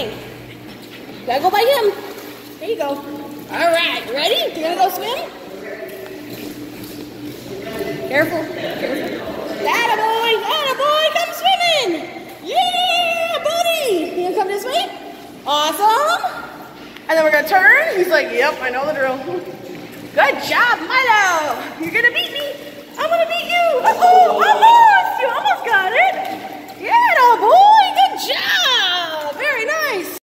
swimming. Gotta go by him. There you go. All right, ready? You gonna go swim? Careful, careful. That boy, that boy, come swimming. Yeah, buddy. You gonna come this way? Awesome. And then we're gonna turn. He's like, yep, I know the drill. Good job, Milo. You.